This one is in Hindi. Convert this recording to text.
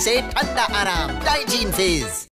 से ठंडा आराम। Digene phase